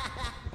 ha ha ha!